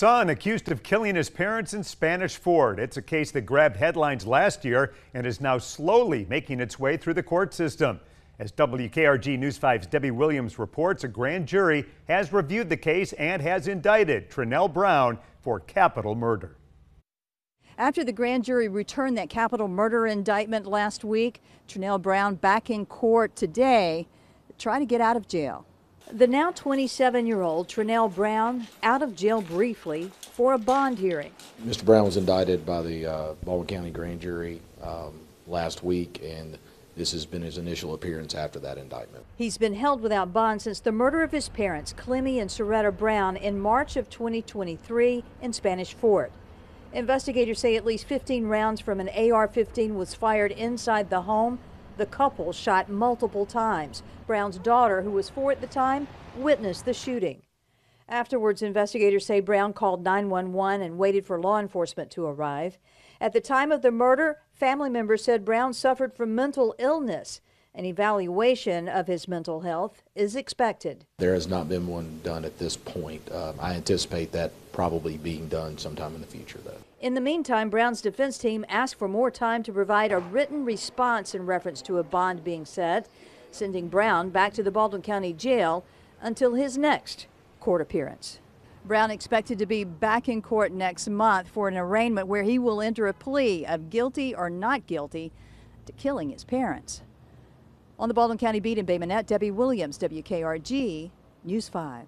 son accused of killing his parents in Spanish Fort. It's a case that grabbed headlines last year and is now slowly making its way through the court system. As WKRG News 5's Debbie Williams reports, a grand jury has reviewed the case and has indicted Trinell Brown for capital murder. After the grand jury returned that capital murder indictment last week, Trinell Brown back in court today trying to get out of jail. The now 27 year old Trinell Brown out of jail briefly for a bond hearing. Mr. Brown was indicted by the uh, Baldwin County Grand Jury um, last week, and this has been his initial appearance after that indictment. He's been held without bond since the murder of his parents, Clemmy and Soretta Brown, in March of 2023 in Spanish Fort. Investigators say at least 15 rounds from an AR 15 was fired inside the home the couple shot multiple times. Brown's daughter, who was four at the time, witnessed the shooting. Afterwards, investigators say Brown called 911 and waited for law enforcement to arrive. At the time of the murder, family members said Brown suffered from mental illness. An evaluation of his mental health is expected. There has not been one done at this point. Um, I anticipate that probably being done sometime in the future, though. In the meantime, Brown's defense team asked for more time to provide a written response in reference to a bond being set, sending Brown back to the Baldwin County Jail until his next court appearance. Brown expected to be back in court next month for an arraignment where he will enter a plea of guilty or not guilty to killing his parents. On the Baldwin County Beat in Bay Minette, Debbie Williams, WKRG, News 5.